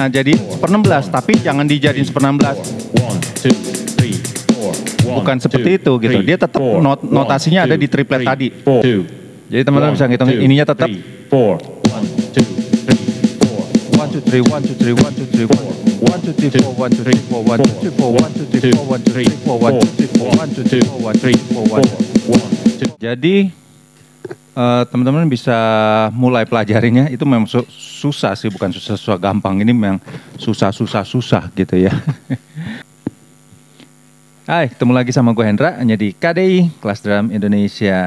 Nah jadi per 16 tapi jangan dijadiin per 16. Bukan seperti itu gitu. Dia tetap not notasinya ada di triplet tadi. Jadi teman-teman bisa ngitung ininya tetap 1 uh, teman-teman bisa mulai pelajarinya itu memang su susah sih bukan susah susah gampang ini memang susah susah susah gitu ya. Hai, ketemu lagi sama gue Hendra hanya di KDI Kelas Drum Indonesia.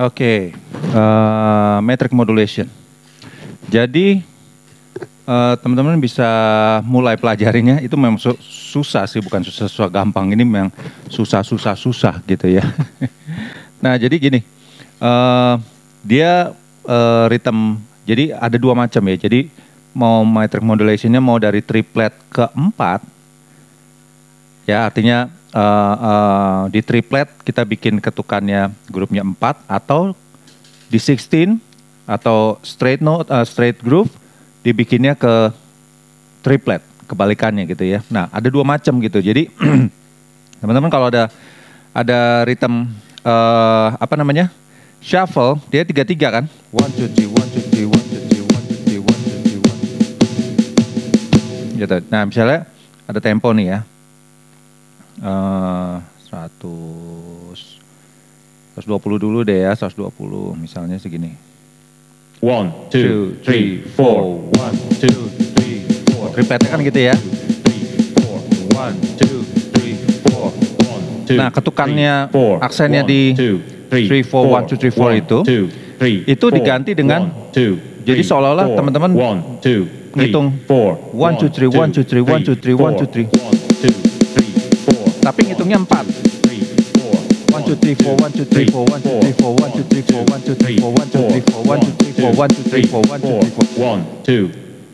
Oke, eh, metric modulation. Jadi eh, teman-teman bisa mulai pelajarinya itu memang su- susah sih bukan susah-susah gampang ini memang susah-susah susah gitu ya. nah jadi gini, eh, dia eh, rhythm jadi ada dua macam ya. Jadi mau metric modulationnya mau dari triplet keempat ya artinya eh, eh, di triplet kita bikin ketukannya grupnya 4 atau di 16 atau straight note eh, straight groove dibikinnya ke triplet kebalikannya gitu ya. Nah, ada dua macam gitu. Jadi teman-teman kalau ada ada rhythm eh, apa namanya? shuffle, dia tiga-tiga kan? One, two, three, one, two, three, one, two, three, one, two, three, one, two, three, one. Gitu. Nah, misalnya ada tempo nih ya 100 120 dulu deh ya 120 misalnya segini 1, 2, 3, 4 1, 2, 3, 4 repeat kan gitu ya Nah ketukannya aksennya di 3, 4, 1, 2, 3, 4 itu itu diganti dengan jadi seolah-olah teman-teman ngitung 1, 2, 3, 1, 2, 3, 1, 2, 3, 1, 2, 3 tapi ngitungnya 4 Three, four. One, two, three, four, one, two, three, four, one, two, three, four, one, two, three, four, one, two, three, four, one, two, three, four, one, two, three, four, one, two, three, four, one, two, three, four. One, two.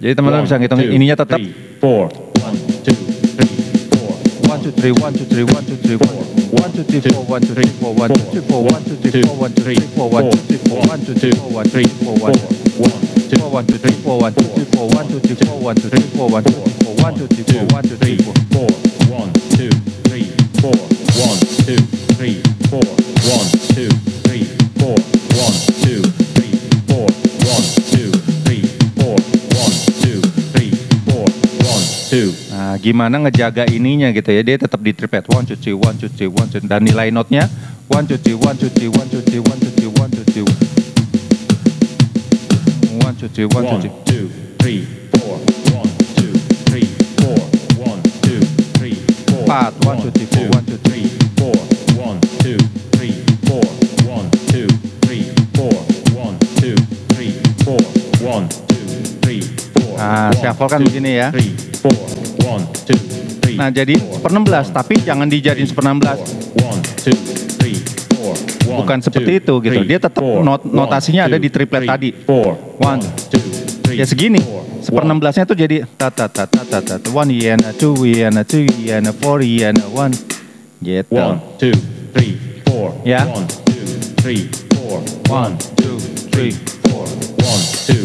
jadi teman-teman bisa ngitung ininya tetap four. One, two, three, four. one, two, three, one, two, three, one, two, three, one, one, two, three, four, one, two, three, four, one, two, three, four, one, two, three, four, one, two, three, four, one, two, three, four, one, two, three, four, one, two, three, four, one, One, two, four, one, two, three, four, one, two, three, four, one, two, three, four, one, two, three, four, one, two, three, four, one, two, three, four, one, two, three, four. Nah, gimana ngejaga ininya gitu ya? Dia tetap di triplet one two three one two three one two dan nilai notnya one two three one two three one two three one two three one two three one two three one two One, two, three, four. One, two, three, four. One, two, three, four. Empat. One, two, three, four. One, two, Ah, One, shuffle kan begini ya. Nah, jadi per 16, tapi jangan dijadiin per 16. One, two, three, four. One, Bukan seperti itu gitu. Dia tetap not- notasinya ada di triplet tadi. Four. One, two, three, Ya segini. seperenam belasnya tuh jadi ta ta ta ta ta ta one yen, a two yen, a two yen, a four yen, a one gitu. One, two, three, four. Yeah. One, two, three, four. One, two, three, four. One, two,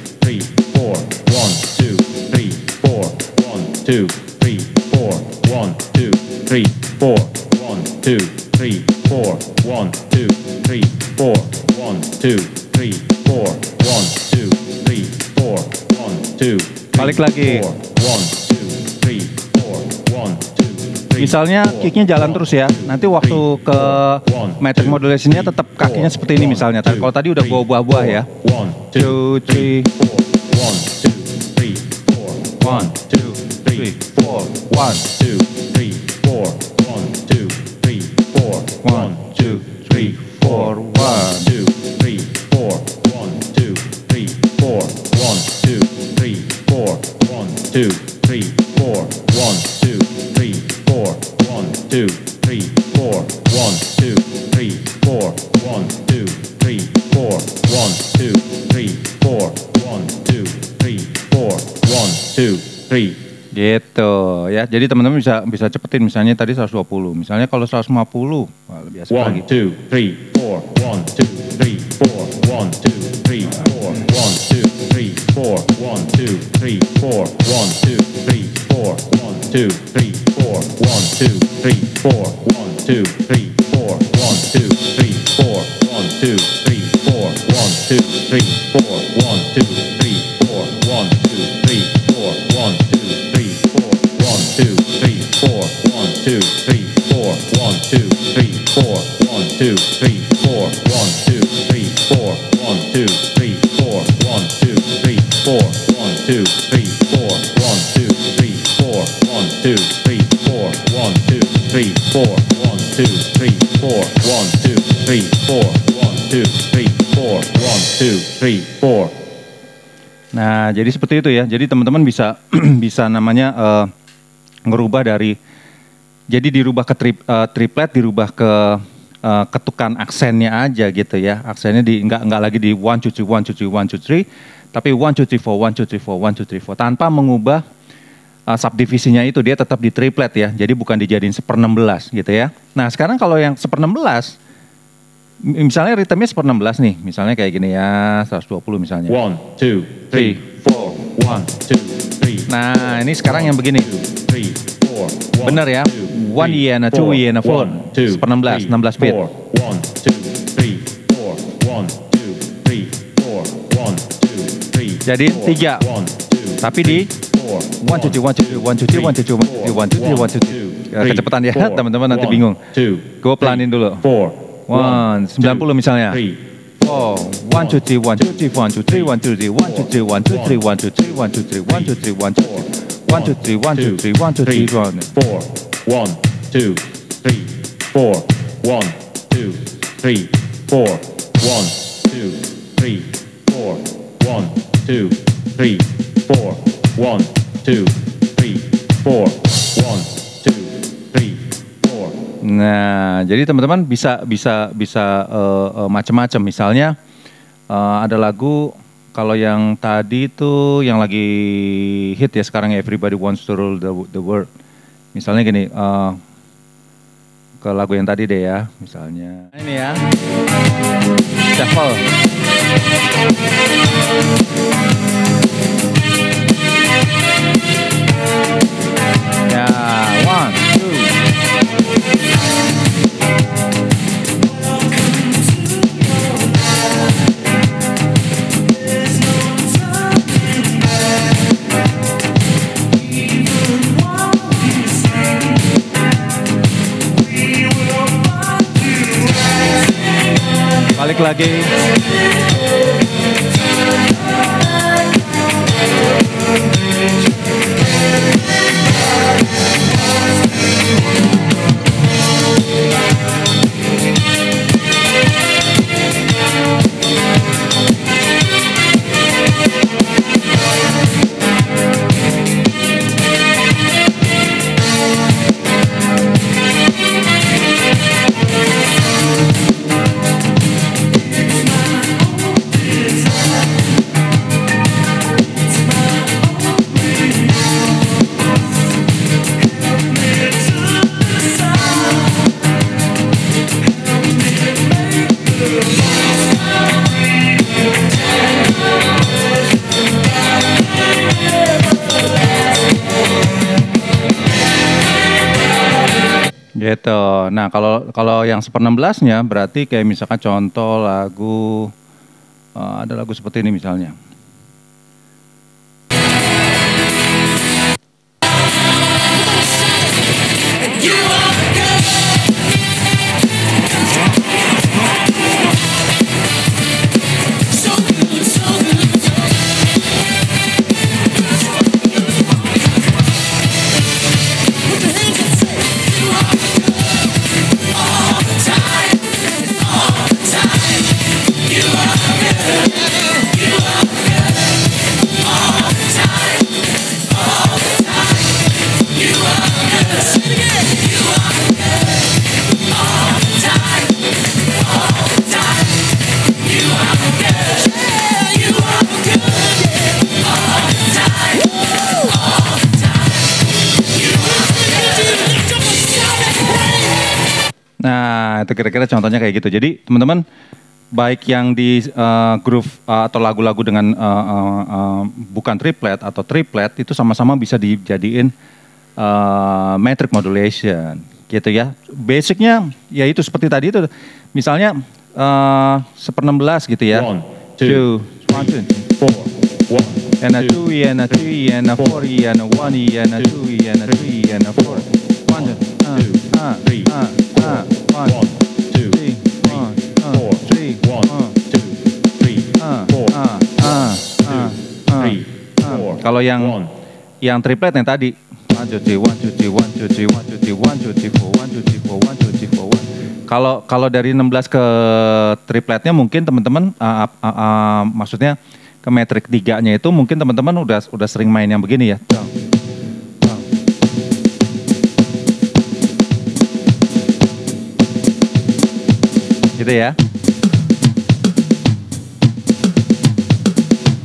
Misalnya kicknya jalan terus ya. Nanti waktu ke metric modulationnya tetap kakinya seperti ini misalnya. Kalau tadi udah bawa buah-buah ya. One, two, Two, three, four. One, two, three, four. one, two, three, four, one, two, free. Gitu ya. Jadi teman-teman bisa bisa cepetin misalnya tadi 120. Misalnya kalau 150 wah lebih asik lagi. 1 2 3 4 1 2 3 4 1 2 3 4 1 2 3 4 1 2 3 4 1 2 3 4 1 2 3 4 1 2 3 4 1 2 3 4 1 2 3 4 1 2 3 4 1 2 3 4 Nah, jadi seperti itu ya. Jadi teman-teman bisa bisa namanya eh, ngerubah dari jadi dirubah ke trip, eh, triplet, dirubah ke eh, ketukan aksennya aja gitu ya. Aksennya di enggak enggak lagi di one two three one two three one two three, tapi one two three four one two three four one two three four tanpa mengubah eh, subdivisinya itu dia tetap di triplet ya. Jadi bukan dijadiin seper 16 gitu ya. Nah, sekarang kalau yang seper 16 misalnya ritmenya seper 16 nih, misalnya kayak gini ya, 120 misalnya. One, two, three, four. One, two, three. Nah, ini sekarang yang begini. three, four. One, Bener ya? two, One three, yen, a two four. Seper 16, three, 16 bit. four. One, two, three, four. One, two, three, four. One, two, three, Jadi tiga. One, two, Tapi di one two three one two three one two three one two three one two three one two three one two three. Ya, kecepatan ya, teman-teman nanti bingung. Two, Gue pelanin dulu. four. One, 90 misalnya. Three, Four, one two three one two three one two three one two three one two three one two three one two three one two three one two three one two one two three one two three one two three one. four, one, two, three, four, one, two, three, four, one, two, three, four, one, two, three, four, one, two, three, four, one, two, three, four. Nah, jadi teman-teman bisa bisa bisa eh, eh, macam-macam. Misalnya eh, ada lagu kalau yang tadi itu yang lagi hit ya sekarang Everybody Wants to Rule the, the World. Misalnya gini, eh, ke lagu yang tadi deh ya, misalnya ini ya, shuffle. Ya, one, lagi. Gitu. Nah kalau kalau yang seper 16-nya berarti kayak misalkan contoh lagu eh, ada lagu seperti ini misalnya. Nah, itu kira-kira contohnya kayak gitu. Jadi, teman-teman, baik yang di uh, groove uh, atau lagu-lagu dengan uh, uh, uh, bukan triplet atau triplet itu sama-sama bisa dijadiin uh, metric modulation, gitu ya. Basicnya ya itu seperti tadi itu, misalnya uh, seper 16 gitu ya. One, two, two, one, two. four, one, And a two, two, and a three, and a four, and a one, and a two, and a three, and a four. Kalau yang one, yang triplet yang tadi. One two three one two three one two three one two three one two three four one two three four one two three four one. Kalau kalau dari 16 ke tripletnya mungkin teman-teman uh, uh, uh, uh, maksudnya ke metrik tiganya itu mungkin teman-teman udah udah sering main yang begini ya. Gitu ya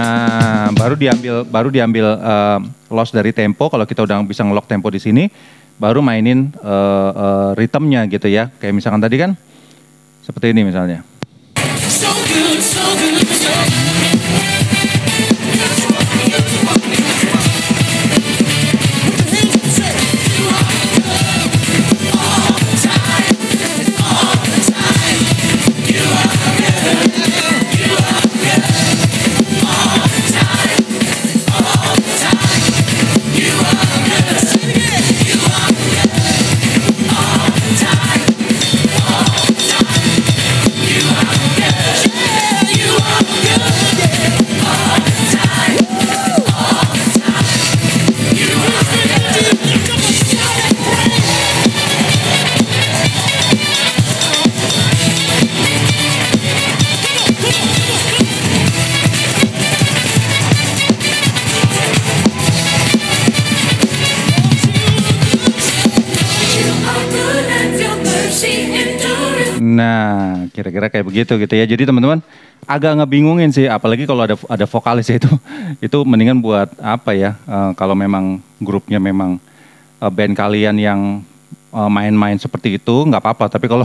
Nah, baru diambil baru diambil eh, loss dari tempo kalau kita udah bisa ngelock tempo di sini, baru mainin eh, eh, ritmenya gitu ya. Kayak misalkan tadi kan seperti ini misalnya. So good, so good, so You Nah, kira-kira kayak begitu gitu ya. Jadi teman-teman agak ngebingungin sih, apalagi kalau ada ada vokalis itu, itu mendingan buat apa ya? eh, kalau memang grupnya memang eh, band kalian yang eh, main-main seperti itu nggak apa-apa. Tapi kalau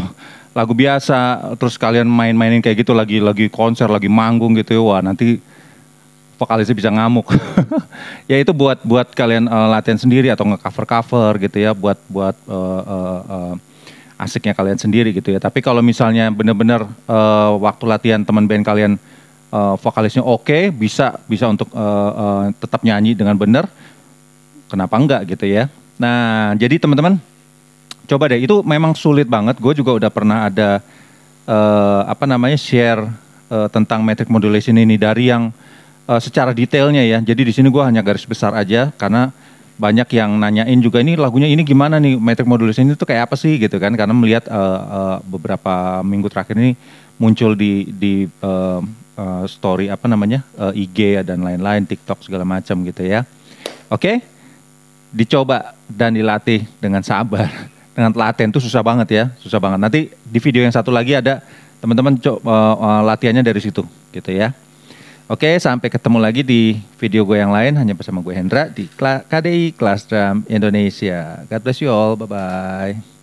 lagu biasa, terus kalian main-mainin kayak gitu lagi lagi konser, lagi manggung gitu ya, wah nanti vokalisnya bisa ngamuk. ya itu buat buat kalian eh, latihan sendiri atau nge-cover cover gitu ya, buat buat eh, eh, eh, asiknya kalian sendiri gitu ya. Tapi kalau misalnya benar-benar eh, waktu latihan teman band kalian eh, vokalisnya oke, bisa bisa untuk eh, eh, tetap nyanyi dengan benar, kenapa enggak gitu ya. Nah, jadi teman-teman coba deh itu memang sulit banget. Gue juga udah pernah ada eh, apa namanya share eh, tentang metric modulation ini dari yang eh, secara detailnya ya. Jadi di sini gue hanya garis besar aja karena banyak yang nanyain juga ini lagunya ini gimana nih metric modulation itu kayak apa sih gitu kan karena melihat eh, eh, beberapa minggu terakhir ini muncul di di eh, eh, story apa namanya eh, IG dan lain-lain TikTok segala macam gitu ya. Oke dicoba dan dilatih dengan sabar dengan telaten itu susah banget ya, susah banget. Nanti di video yang satu lagi ada teman-teman coba latihannya dari situ, gitu ya. Oke, sampai ketemu lagi di video gue yang lain hanya bersama gue Hendra di KDI Drum Indonesia. God bless you all, bye bye.